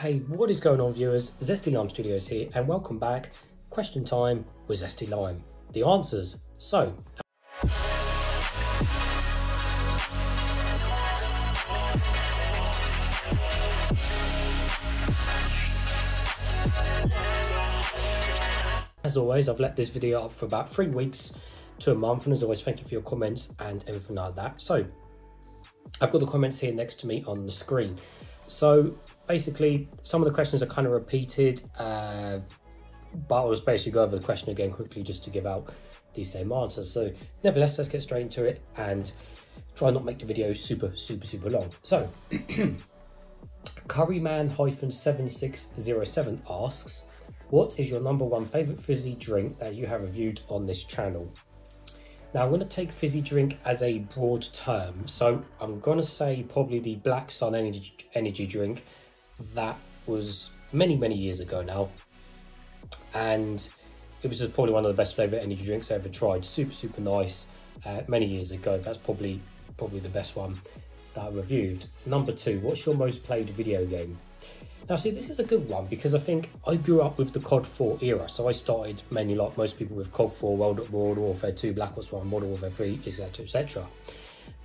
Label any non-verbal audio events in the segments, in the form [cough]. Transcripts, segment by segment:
Hey, what is going on, viewers? Zesty Lime Studios here, and welcome back. Question time with Zesty Lime. The answers. So, as always, I've let this video up for about three weeks to a month, and as always, thank you for your comments and everything like that. So, I've got the comments here next to me on the screen. So, basically, some of the questions are kind of repeated, uh, but I was basically go over the question again quickly just to give out these same answers. So, nevertheless, let's get straight into it and try not make the video super, super, super long. So, [clears throat] Curryman-7607 asks, what is your number one favourite fizzy drink that you have reviewed on this channel? Now I'm going to take fizzy drink as a broad term. So I'm going to say probably the Black Sun energy, energy drink that was many, many years ago now. And it was just probably one of the best flavoured energy drinks I ever tried. Super, super nice. Uh, many years ago. That's probably probably the best one that I reviewed. Number two, what's your most played video game? Now, see, this is a good one because I think I grew up with the COD 4 era. So I started mainly like most people with COD 4, World at War, Warfare 2, Black Ops 1, Modern Warfare 3, etc. etc.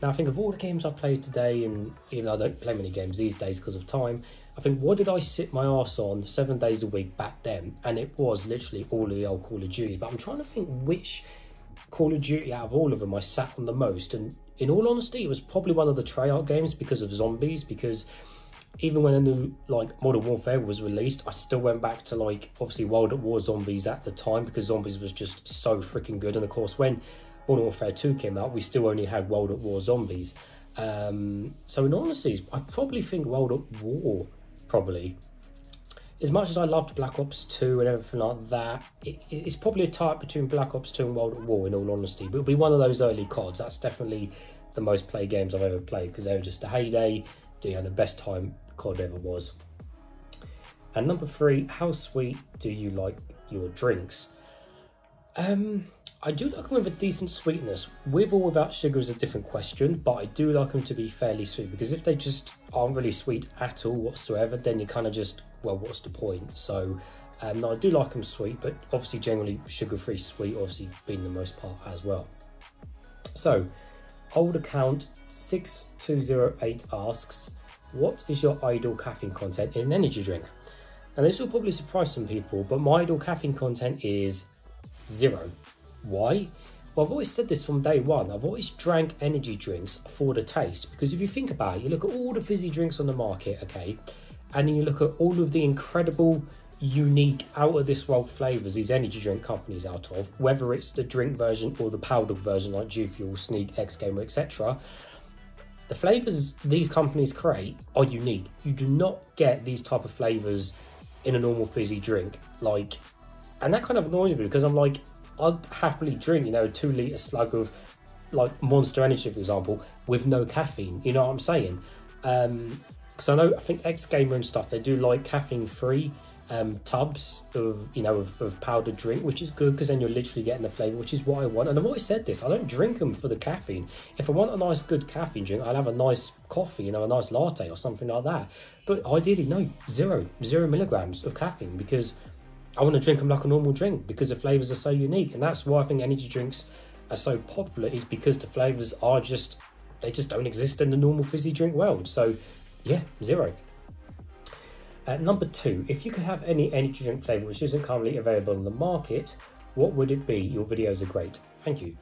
Now, I think of all the games I played today, and even though I don't play many games these days because of time, I think what did I sit my ass on seven days a week back then? And it was literally all of the old Call of Duty. But I'm trying to think which Call of Duty out of all of them I sat on the most. And in all honesty, it was probably one of the Treyarch games because of zombies, because even when a new like Modern Warfare was released, I still went back to like obviously World at War Zombies at the time because Zombies was just so freaking good. And of course, when Modern Warfare 2 came out, we still only had World at War Zombies. Um, so in honesty, I probably think World at War probably. As much as I loved Black Ops 2 and everything like that, it, it's probably a type between Black Ops 2 and World at War in all honesty. But it'll be one of those early CODs. That's definitely the most played games I've ever played because they were just a heyday. You had the best time COD ever was. And number three, how sweet do you like your drinks? Um, I do like them with a decent sweetness. With or without sugar is a different question, but I do like them to be fairly sweet because if they just aren't really sweet at all whatsoever, then you kind of just, well, what's the point? So, um, no, I do like them sweet, but obviously generally sugar-free sweet, obviously being the most part as well. So, old account 6208 asks, what is your ideal caffeine content in an energy drink? And this will probably surprise some people, but my ideal caffeine content is zero. Why? Well, I've always said this from day one. I've always drank energy drinks for the taste because if you think about it, you look at all the fizzy drinks on the market, okay, and then you look at all of the incredible, unique, out of this world flavors these energy drink companies out of, whether it's the drink version or the powdered version like G Fuel, Sneak, X Gamer, etc. The flavors these companies create are unique. You do not get these type of flavors in a normal fizzy drink. Like, and that kind of annoys me because I'm like, I'd happily drink, you know, a two liter slug of like Monster Energy, for example, with no caffeine. You know what I'm saying? Um, because I know I think X Gamer and stuff they do like caffeine free um, tubs of you know of, of powdered drink, which is good because then you're literally getting the flavour, which is what I want. And I've always said this: I don't drink them for the caffeine. If I want a nice, good caffeine drink, I'll have a nice coffee, you know, a nice latte or something like that. But ideally, no, zero, zero milligrams of caffeine because I want to drink them like a normal drink because the flavours are so unique, and that's why I think energy drinks are so popular is because the flavours are just they just don't exist in the normal fizzy drink world. So, yeah, zero. Uh, number two, if you could have any energy drink flavour which isn't currently available on the market, what would it be? Your videos are great. Thank you.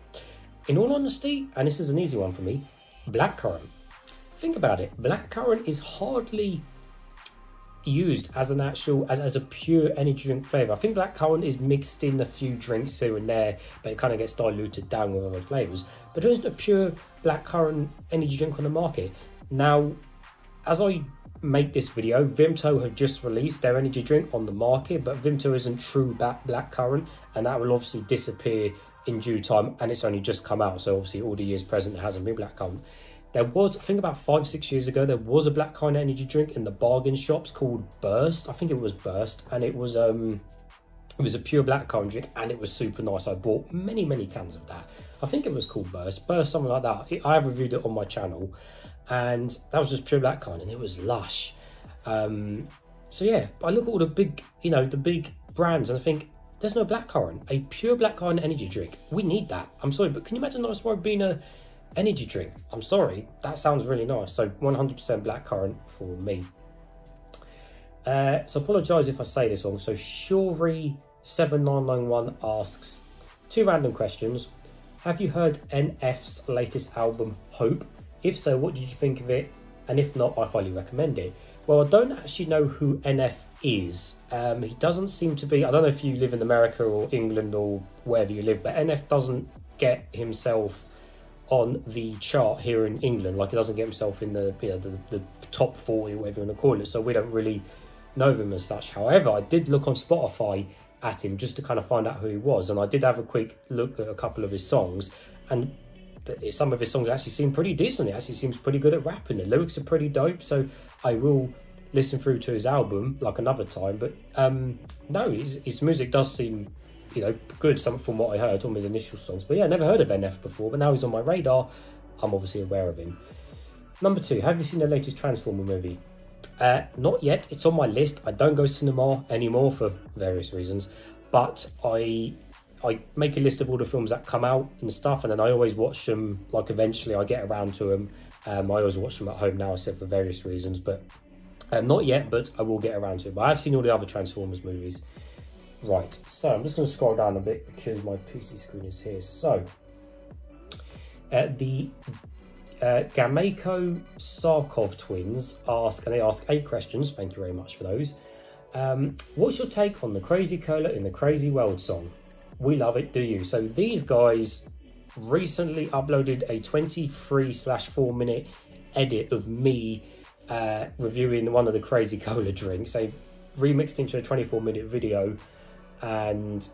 In all honesty, and this is an easy one for me, blackcurrant. Think about it. Blackcurrant is hardly used as an actual as, as a pure energy drink flavour. I think blackcurrant is mixed in a few drinks here and there, but it kind of gets diluted down with other flavours. But there isn't a pure black blackcurrant energy drink on the market. Now, as I make this video, Vimto have just released their energy drink on the market, but Vimto isn't true black currant, and that will obviously disappear in due time, and it's only just come out, so obviously all the years present hasn't been black currant. There was, I think about five, six years ago, there was a black currant energy drink in the bargain shops called Burst. I think it was Burst, and it was um it was a pure black currant drink, and it was super nice. I bought many, many cans of that. I think it was called Burst, Burst, something like that. I have reviewed it on my channel and that was just pure black currant and it was lush. Um, so yeah, I look at all the big, you know, the big brands, and I think there's no blackcurrant, a pure blackcurrant energy drink. We need that. I'm sorry, but can you imagine Ribena energy drink? I'm sorry, that sounds really nice. So 100% blackcurrant for me. Uh, so apologise if I say this wrong. So Shuri7991 asks two random questions. Have you heard NF's latest album, Hope? If so, what did you think of it? And if not, I highly recommend it. Well, I don't actually know who NF is. Um, he doesn't seem to be. I don't know if you live in America or England or wherever you live, but NF doesn't get himself on the chart here in England. Like he doesn't get himself in the you know, the, the top forty, whatever you want to call it. So we don't really know him as such. However, I did look on Spotify at him just to kind of find out who he was, and I did have a quick look at a couple of his songs, and some of his songs actually seem pretty decent. He actually seems pretty good at rapping. The lyrics are pretty dope, so I will listen through to his album like another time. But um, no, his, his music does seem you know good. Some from what I heard on his initial songs. But yeah, never heard of NF before. But now he's on my radar. I'm obviously aware of him. Number two, have you seen the latest Transformer movie? Uh, not yet. It's on my list. I don't go cinema anymore for various reasons, but I I make a list of all the films that come out and stuff, and then I always watch them. Like eventually, I get around to them. Um, I always watch them at home now, I said for various reasons, but um, not yet. But I will get around to it. But I've seen all the other Transformers movies. Right, so I'm just going to scroll down a bit because my PC screen is here. So, uh, the uh, Gameko Sarkov twins ask, and they ask eight questions. Thank you very much for those. Um, what's your take on the Crazy Cola in the Crazy World song? We love it, do you? So these guys recently uploaded a 23 slash 4 minute edit of me uh, reviewing one of the Crazy Cola drinks. They remixed into a 24 minute video, and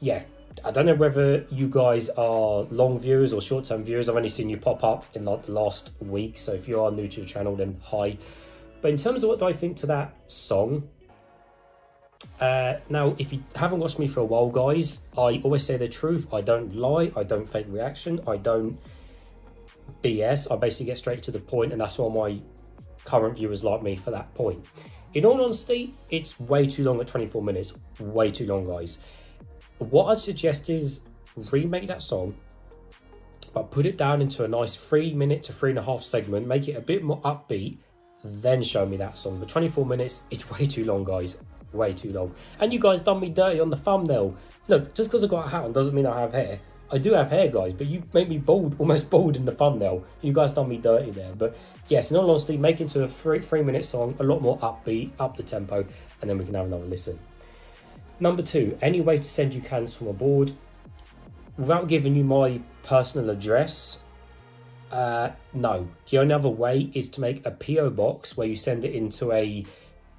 yeah, I don't know whether you guys are long viewers or short term viewers. I've only seen you pop up in like the last week, so if you are new to the channel, then hi. But in terms of what do I think to that song, uh, now, if you haven't watched me for a while, guys, I always say the truth. I don't lie. I don't fake reaction. I don't BS. I basically get straight to the point, and that's why my current viewers like me for that point. In all honesty, it's way too long at 24 minutes. Way too long, guys. What I'd suggest is remake that song, but put it down into a nice three minute to three and a half segment, make it a bit more upbeat, then show me that song. But 24 minutes, it's [laughs] way too long, guys way too long. And you guys done me dirty on the thumbnail. Look, just because I got a hat on doesn't mean I have hair. I do have hair, guys, but you made me bald, almost [laughs] bald in the thumbnail. You guys done me dirty there. But yes, in all honesty, make it to a three, three minute song, a lot more upbeat, up the tempo, and then we can have another listen. Number two, any way to send you cans from abroad without giving you my personal address? Uh, no. The only other way is to make a PO box where you send it into a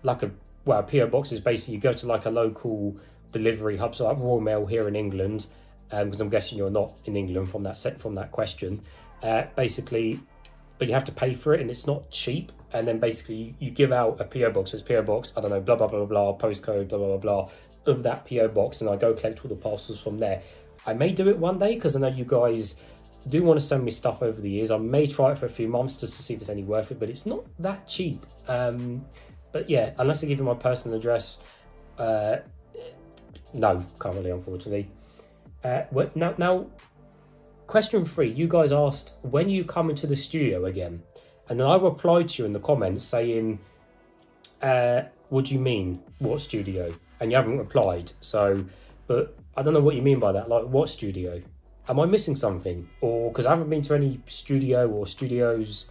like a well, PO box is basically you go to like a local delivery hub, so like Royal Mail here in England, because um, I'm guessing you're not in England from that set from that question. Uh, basically, but you have to pay for it, and it's not cheap. And then basically, you, you give out a PO box. So It's PO box. I don't know, blah blah blah blah, postcode, blah blah blah blah of that PO box, and I go collect all the parcels from there. I may do it one day because I know you guys do want to send me stuff over the years. I may try it for a few months just to see if it's any worth it, but it's not that cheap. Um, but yeah, unless I give you my personal address, uh, no, currently, unfortunately. Uh, now, now, question three. You guys asked when you come into the studio again, and then I replied to you in the comments saying, uh, "What do you mean? What studio?" And you haven't replied. So, but I don't know what you mean by that. Like, what studio? Am I missing something? Or because I haven't been to any studio or studios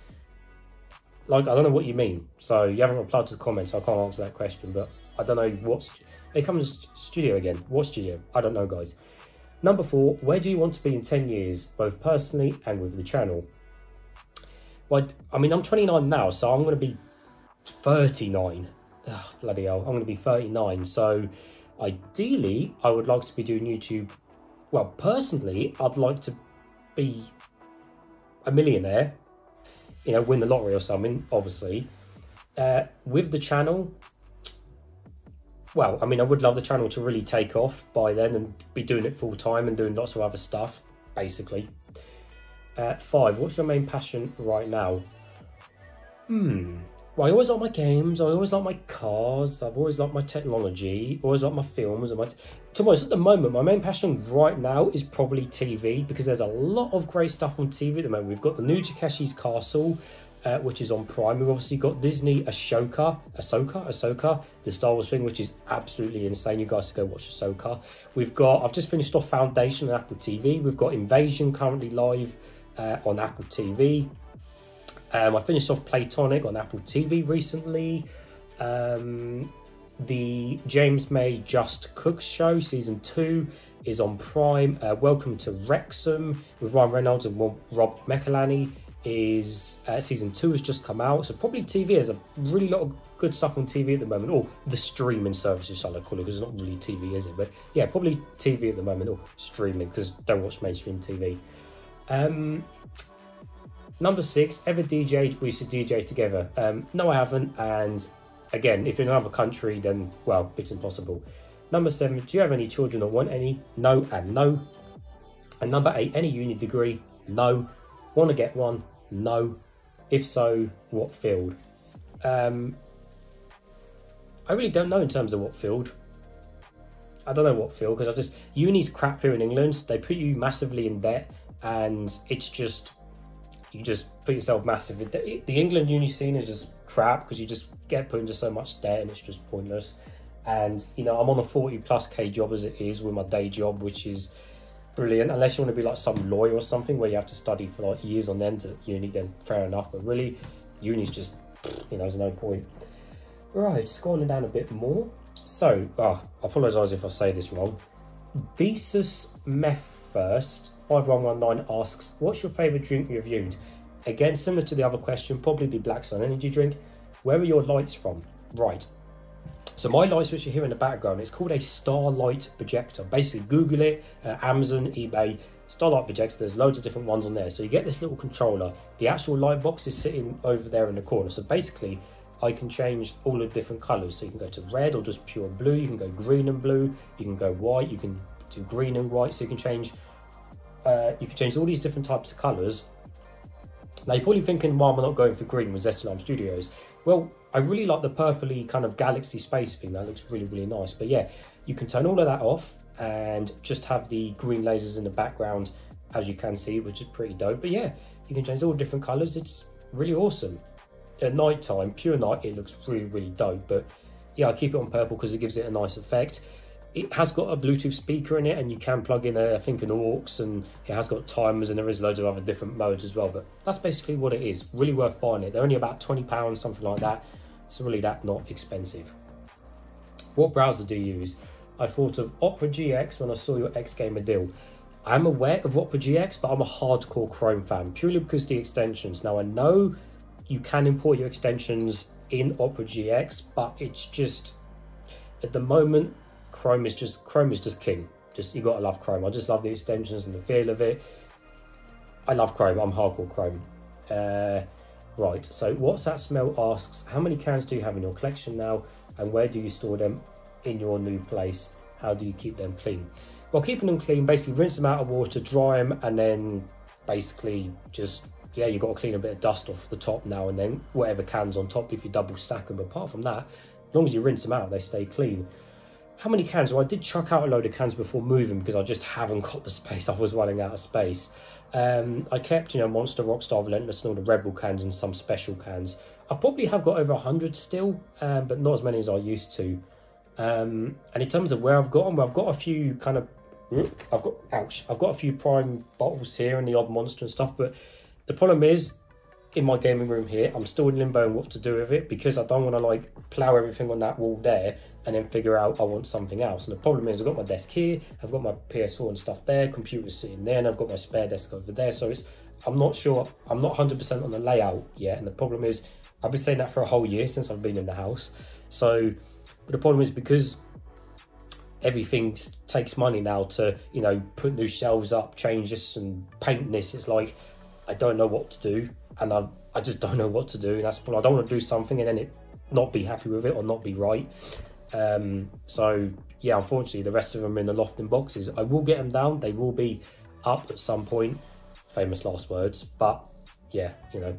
like I don't know what you mean. So you haven't replied to the comments. So I can't answer that question. But I don't know what. They come to studio again. What studio? I don't know, guys. Number four. Where do you want to be in ten years, both personally and with the channel? Well, I mean, I'm 29 now, so I'm going to be 39. Ugh, bloody hell, I'm going to be 39. So ideally, I would like to be doing YouTube. Well, personally, I'd like to be a millionaire you know, win the lottery or something, obviously. Uh, with the channel, well, I mean, I would love the channel to really take off by then and be doing it full time and doing lots of other stuff, basically. Uh, five, what's your main passion right now? Hmm, Well, I always like my games. I always like my cars. I've always liked my technology. Always like my films and my. To be honest, at the moment, my main passion right now is probably TV because there's a lot of great stuff on TV at the moment. We've got the new Takeshi's Castle, uh, which is on Prime. We've obviously got Disney Ahsoka, Ahsoka, Ahsoka, the Star Wars thing, which is absolutely insane. You guys should go watch Ahsoka. We've got. I've just finished off Foundation on Apple TV. We've got Invasion currently live uh, on Apple TV. Um, I finished off Platonic on Apple TV recently. Um, the James May Just Cooks show, season two, is on Prime. Uh, Welcome to Wrexham with Ryan Reynolds and Rob McElhenney is uh, season two has just come out. So probably TV. There's a really lot of good stuff on TV at the moment, or the streaming services, shall I call it? Because it's not really TV, is it? But yeah, probably TV at the moment, or streaming because don't watch mainstream TV. Um, Number six, ever DJed? We used to DJ together. Um, no, I haven't. And again, if you're in another country, then well, it's impossible. Number seven, do you have any children or want any? No and no. And number eight, any uni degree? No. Want to get one? No. If so, what field? Um, I really don't know in terms of what field. I don't know what field because I just uni's crap here in England. They put you massively in debt, and it's just you just put yourself massive. The, the England uni scene is just crap because you just get put into so much debt and it's just pointless. And you know, I'm on a 40 plus K job as it is with my day job, which is brilliant. Unless you want to be like some lawyer or something where you have to study for like years on end at uni, then fair enough. But really, uni's just, you know, there's no point. Right, scrolling down a bit more. So, oh, I apologise if I say this wrong. Besus Meth First 5119 asks, What's your favourite drink you reviewed? Again, similar to the other question, probably the Black Sun Energy drink. Where are your lights from? Right. So my light switcher here in the background, it's called a Starlight projector. Basically, Google it, uh, Amazon, eBay, Starlight projector. There's loads of different ones on there. So you get this little controller. The actual light box is sitting over there in the corner. So basically, I can change all the different colours. So you can go to red or just pure blue. You can go green and blue. You can go white. You can do green and white. So you can change uh, you can change all these different types of colours. Now you're probably thinking, why am I not going for green with Zesty Studios? Well, I really like the purpley kind of galaxy space thing. That looks really, really nice. But yeah, you can turn all of that off and just have the green lasers in the background, as you can see, which is pretty dope. But yeah, you can change all different colours. It's really awesome. At night time, pure night, it looks really, really dope. But yeah, I keep it on purple because it gives it a nice effect it has got a Bluetooth speaker in it, and you can plug in, a, I think, an aux, and it has got timers, and there is loads of other different modes as well. But that's basically what it is. Really worth buying it. They're only about twenty pounds, something like that. So really, that not expensive. What browser do you use? I thought of Opera GX when I saw your X Gamer deal. I'm aware of Opera GX, but I'm a hardcore Chrome fan purely because the extensions. Now I know you can import your extensions in Opera GX, but it's just at the moment Chrome is just Chrome is just king. Just you gotta love Chrome. I just love the extensions and the feel of it. I love Chrome. I'm hardcore Chrome. Uh, right. So what's that smell asks, how many cans do you have in your collection now, and where do you store them in your new place? How do you keep them clean? Well, keeping them clean, basically rinse them out of water, dry them, and then basically just yeah, you got to clean a bit of dust off the top now and then. Whatever cans on top, if you double stack them. Apart from that, as long as you rinse them out, they stay clean how many cans? Well, I did chuck out a load of cans before moving because I just haven't got the space. [laughs] I was running out of space. Um, I kept, you know, Monster, Rockstar, Relentless, and all the Red Bull cans and some special cans. I probably have got over 100 still, um, but not as many as I used to. Um, and in terms of where I've got them, I've got a few kind of, I've got, ouch, I've got a few prime bottles here and the odd Monster and stuff, but the problem is, in my gaming room here, I'm still in limbo on what to do with it because I don't want to like plow everything on that wall there and then figure out I want something else. And the problem is I've got my desk here, I've got my PS4 and stuff there, computer's sitting there, and I've got my spare desk over there. So it's I'm not sure, I'm not 100% on the layout yet. And the problem is I've been saying that for a whole year since I've been in the house. So the problem is because everything takes money now to, you know, put new shelves up, change this and paint this. It's like I don't know what to do. And I, I just don't know what to do. And that's. I don't want to do something and then it not be happy with it or not be right. Um, so yeah, unfortunately, the rest of them in the loft in boxes. I will get them down. They will be up at some point. Famous last words. But yeah, you know,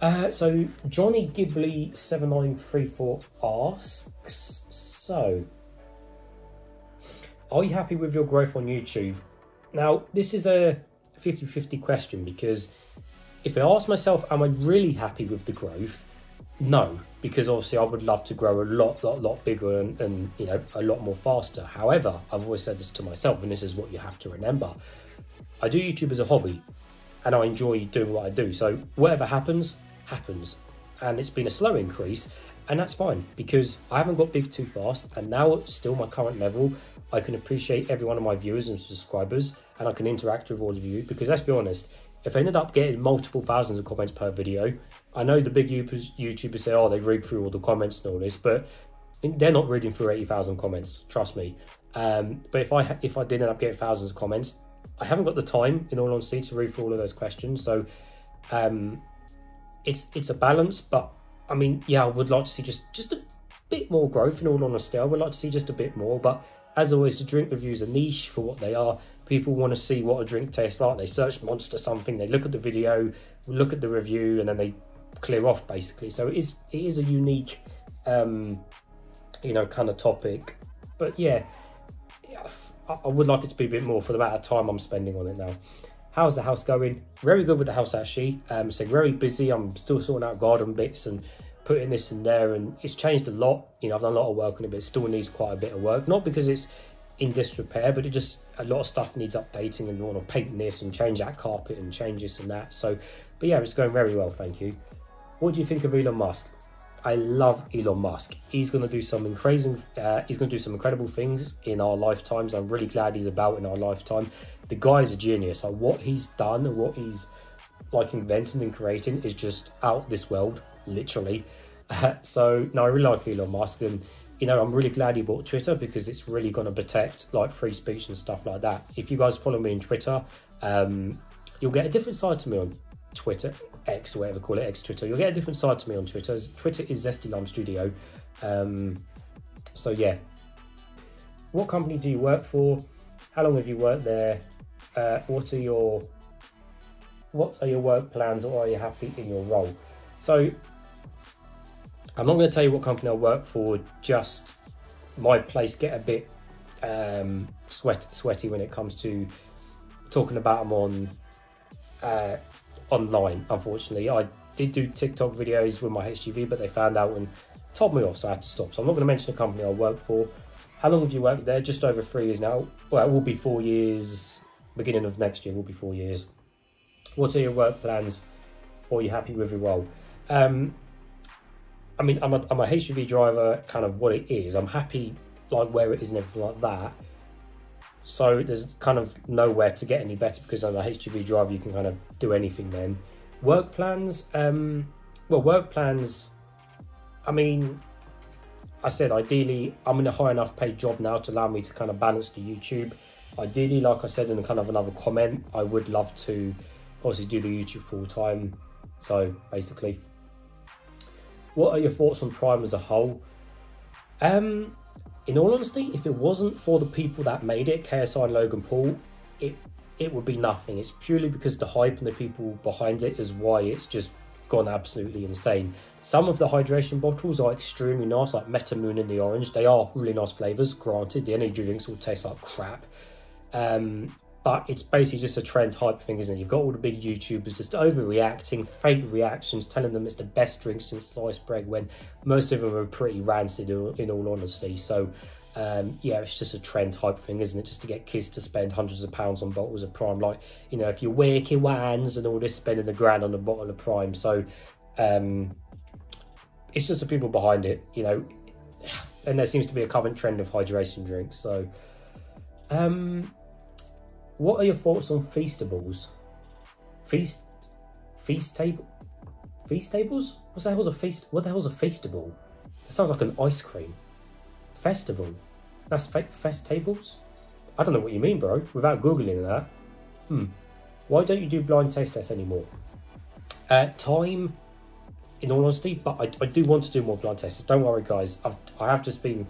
Uh, so Johnny Ghibli seven nine three four asks. So, are you happy with your growth on YouTube? Now, this is a 50-50 question because if I ask myself, am I really happy with the growth? No, because obviously I would love to grow a lot, lot, lot bigger and, and you know a lot more faster. However, I've always said this to myself, and this is what you have to remember: I do YouTube as a hobby, and I enjoy doing what I do. So whatever happens, happens, and it's been a slow increase, and that's fine because I haven't got big too fast, and now still my current level, I can appreciate every one of my viewers and subscribers, and I can interact with all of you. Because let's be honest, if I ended up getting multiple thousands of comments per video, I know the big YouTubers say, oh, they read through all the comments and all this, but they're not reading through 80,000 comments, trust me. Um, but if I if I did end up getting thousands of comments, I haven't got the time, in all honesty, to read through all of those questions. So um, it's it's a balance, but I mean, yeah, I would like to see just just a bit more growth. In all honesty, I would like to see just a bit more. But as always, the drink reviews are niche for what they are. People want to see what a drink tastes like. They search Monster something, they look at the video, look at the review, and then they clear off basically. So it is it is a unique, um, you know, kind of topic. But yeah, I would like it to be a bit more for the amount of time I'm spending on it now. How's the house going? Very good with the house actually. Um, so very busy. I'm still sorting out garden bits and putting this in there, and it's changed a lot. You know, I've done a lot of work on it, but it still needs quite a bit of work. Not because it's in disrepair, but it just a lot of stuff needs updating, and you want to paint this and change that carpet and change this and that. So, but yeah, it's going very well. Thank you. What do you think of Elon Musk? I love Elon Musk. He's going to do some crazy. Uh, he's going to do some incredible things in our lifetimes. I'm really glad he's about in our lifetime. The guy's a genius. Like what he's done and what he's like inventing and creating is just out this world, literally. Uh, [laughs] so no, I really like Elon Musk, and you know I'm really glad he bought Twitter because it's really going to protect like free speech and stuff like that. If you guys follow me on Twitter, um, you'll get a different side to me on Twitter, X, whatever call it, X Twitter. You'll get a different side to me on Twitter. Twitter is Zesty Lime Studio. Um, so yeah. What company do you work for? How long have you worked there? Uh, what are your what are your work plans or are you happy in your role? So I'm not going to tell you what company I work for, just my place get a bit um, sweat, sweaty when it comes to talking about them on uh, online, unfortunately. I did do TikTok videos with my HGV, but they found out and told me off, so I had to stop. So I'm not going to mention the company I work for. How long have you worked there? Just over three years now. Well, it will be four years. Beginning of next year will be four years. What are your work plans? Or are you happy with your role? Um, I mean, I'm a, I'm a HGV driver, kind of what it is. I'm happy like where it is and everything like that. So there's kind of nowhere to get any better because on a HGV driver you can kind of do anything then. Work plans, um, well, work plans, I mean, I said ideally I'm in a high enough paid job now to allow me to kind of balance the YouTube. Ideally, like I said in kind of another comment, I would love to obviously do the YouTube full time. So basically, what are your thoughts on Prime as a whole? Um, in all honesty, if it wasn't for the people that made it, KSI and Logan Paul, it it would be nothing. It's purely because the hype and the people behind it is why it's just gone absolutely insane. Some of the hydration bottles are extremely nice, like Meta Moon and the orange. They are really nice flavors. Granted, the energy drinks will taste like crap. Um, but it's basically just a trend hype thing, isn't it? You've got all the big YouTubers just overreacting, fake reactions, telling them it's the best drink since sliced bread when most of them are pretty rancid in all honesty. So, um, yeah, it's just a trend hype thing, isn't it? Just to get kids to spend hundreds of pounds on bottles of Prime. Like, you know, if you're working ones and all this, spending a grand on a bottle of Prime. So, um, it's just the people behind it, you know. And there seems to be a current trend of hydration drinks. So, um, what are your thoughts on feastables? Feast, feast table, feast tables? What the hell's a feast? What the hell's a feastable? That sounds like an ice cream. Festival. That's fake fest tables. I don't know what you mean, bro. Without googling that. Hmm. Why don't you do blind taste tests anymore? Uh, time, in all honesty, but I, I do want to do more blind tests. Don't worry, guys. I've I have just been.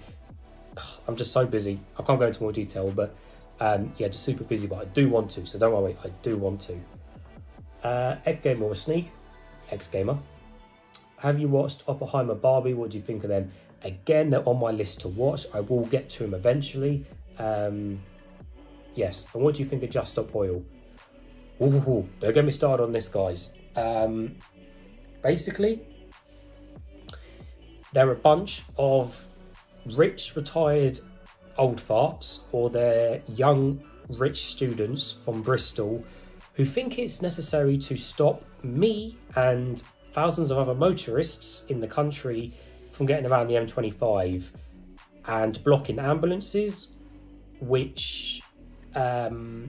[sighs] I'm just so busy. I can't go into more detail, but um, yeah, just super busy, but I do want to, so don't worry, I do want to. Uh, X Gamer or Sneak, X Gamer. Have you watched Oppenheimer Barbie? What do you think of them? Again, they're on my list to watch. I will get to them eventually. Um, yes. And what do you think of Just Stop Oil? Ooh, don't get me started on this, guys. Um, basically, they're a bunch of rich retired old farts or they're young rich students from Bristol who think it's necessary to stop me and thousands of other motorists in the country from getting around the M25 and blocking ambulances, which um,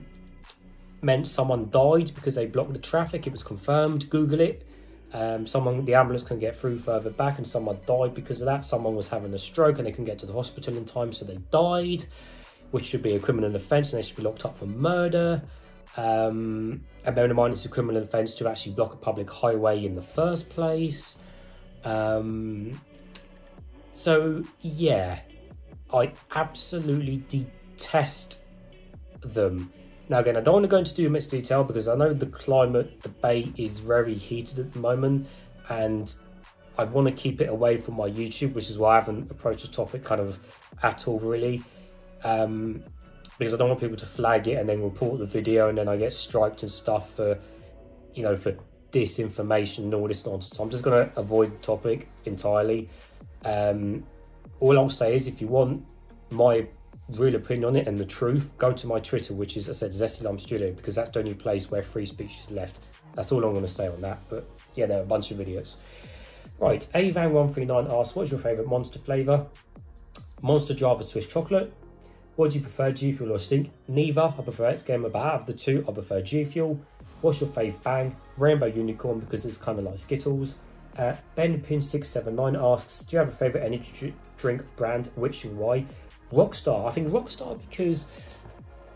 meant someone died because they blocked the traffic. It was confirmed. Google it. Um, someone, the ambulance can get through further back, and someone died because of that. Someone was having a stroke and they couldn't get to the hospital in time, so they died, which should be a criminal offence and they should be locked up for murder. Um, and bearing in mind it's a criminal offence to actually block a public highway in the first place. Um, so, yeah, I absolutely detest them. Now, again, I don't want to go into too much detail because I know the climate debate is very heated at the moment, and I want to keep it away from my YouTube, which is why I haven't approached the topic kind of at all, really. Um, because I don't want people to flag it and then report the video, and then I get striped and stuff for, you know, for disinformation and all this nonsense. So I'm just going to avoid the topic entirely. Um, all I'll say is if you want my real opinion on it and the truth, go to my Twitter, which is, I said, Zesty Lime Studio, because that's the only place where free speech is left. That's all I'm going to say on that. But yeah, there are a bunch of videos. Right, Avan139 asks, what's your favourite monster flavour? Monster Java Swiss Chocolate. What do you prefer, G Fuel or Stink? Neither. I prefer X Gamer, but out of the two, I prefer G Fuel. What's your fave bang? Rainbow Unicorn, because it's kind of like Skittles. Uh, ben Pin 679 asks, do you have a favourite energy drink brand? Which and why? Rockstar. I think Rockstar because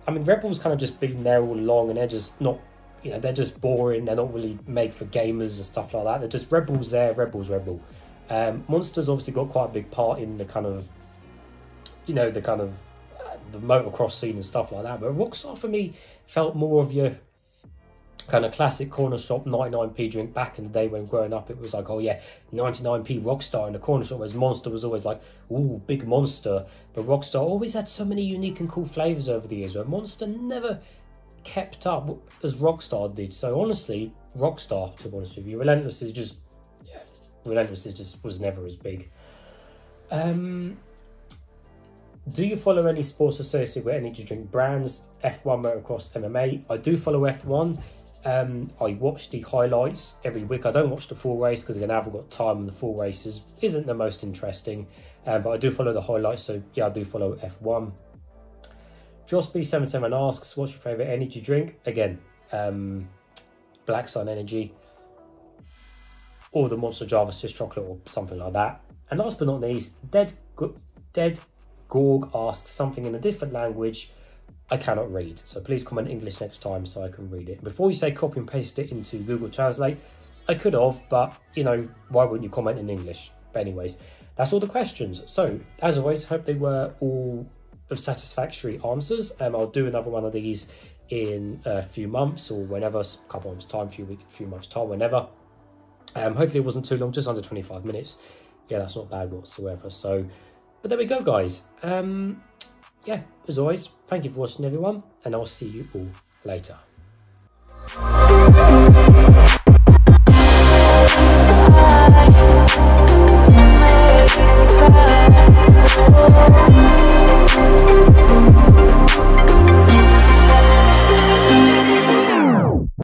I mean Red Bull's kind of just been there all along, and they're just not. You know, they're just boring. They're not really made for gamers and stuff like that. They're just Red Bull's there. Red Bull. Um, Monsters obviously got quite a big part in the kind of, you know, the kind of uh, the motocross scene and stuff like that. But Rockstar for me felt more of your kind of classic corner shop 99p drink back in the day when growing up it was like oh yeah 99p rockstar in the corner shop whereas monster was always like ooh big monster. But rockstar always had so many unique and cool flavors over the years where monster never kept up as rockstar did. So honestly rockstar to be honest with you relentless is just yeah relentless is just was never as big. Um do you follow any sports associated with energy drink brands f1 motocross mma i do follow f1 um, I watch the highlights every week. I don't watch the full race because again, I haven't got time and the full races isn't the most interesting. Um, but I do follow the highlights, so yeah, I do follow F1. Joss B77 asks, what's your favourite energy drink? Again, um, Black Sun Energy or the Monster Java Swiss Chocolate or something like that. And last but not least, Dead, Dead Gorg asks something in a different language I cannot read. So please comment English next time so I can read it. Before you say copy and paste it into Google Translate, I could have, but you know, why wouldn't you comment in English? But anyways, that's all the questions. So as always, hope they were all of satisfactory answers. Um, I'll do another one of these in a few months or whenever, a couple of months time, few weeks, a few months time, whenever. Um, hopefully it wasn't too long, just under 25 minutes. Yeah, that's not bad whatsoever. So, but there we go, guys. Um, yeah, as always, thank you for watching, everyone, and I'll see you all later.